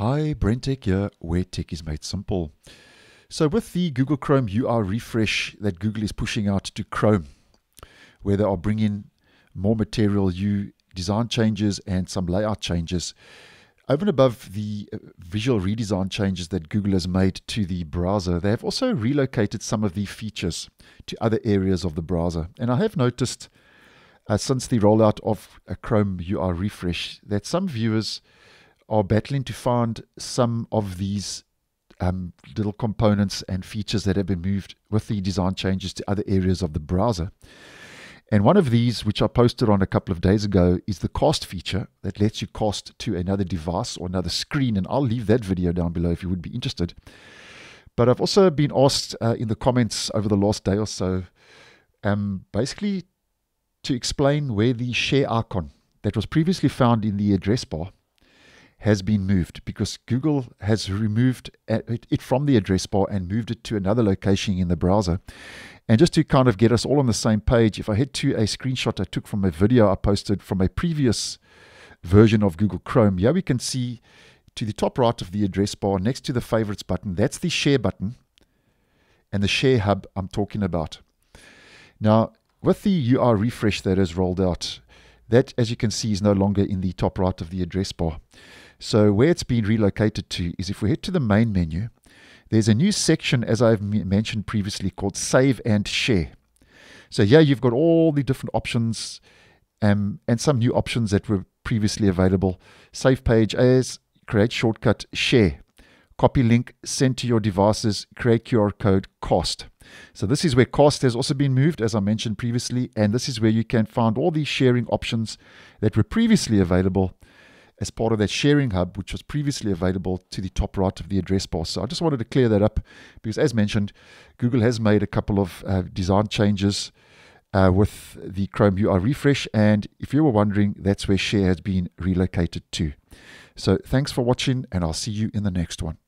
Hi, BrenTech here, where tech is made simple. So, with the Google Chrome UI refresh that Google is pushing out to Chrome, where they are bringing more material, you design changes and some layout changes, over and above the uh, visual redesign changes that Google has made to the browser, they have also relocated some of the features to other areas of the browser. And I have noticed uh, since the rollout of a Chrome UI refresh that some viewers are battling to find some of these um, little components and features that have been moved with the design changes to other areas of the browser. And one of these, which I posted on a couple of days ago, is the cast feature that lets you cast to another device or another screen. And I'll leave that video down below if you would be interested. But I've also been asked uh, in the comments over the last day or so, um, basically to explain where the share icon that was previously found in the address bar has been moved because Google has removed it from the address bar and moved it to another location in the browser. And just to kind of get us all on the same page, if I head to a screenshot I took from a video I posted from a previous version of Google Chrome, here we can see to the top right of the address bar next to the favorites button, that's the share button and the share hub I'm talking about. Now, with the UI refresh that has rolled out, that, as you can see, is no longer in the top right of the address bar. So where it's been relocated to is if we head to the main menu, there's a new section, as I've mentioned previously, called Save and Share. So here you've got all the different options um, and some new options that were previously available. Save page as, create shortcut, share, copy link, send to your devices, create QR code, cast. So this is where cast has also been moved, as I mentioned previously, and this is where you can find all these sharing options that were previously available as part of that sharing hub, which was previously available to the top right of the address bar. So I just wanted to clear that up because, as mentioned, Google has made a couple of uh, design changes uh, with the Chrome UI refresh. And if you were wondering, that's where share has been relocated to. So thanks for watching, and I'll see you in the next one.